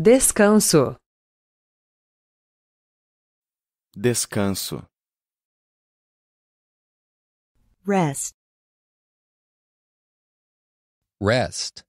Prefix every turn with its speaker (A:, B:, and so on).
A: Descanso.
B: descanso,
C: rest,
D: rest,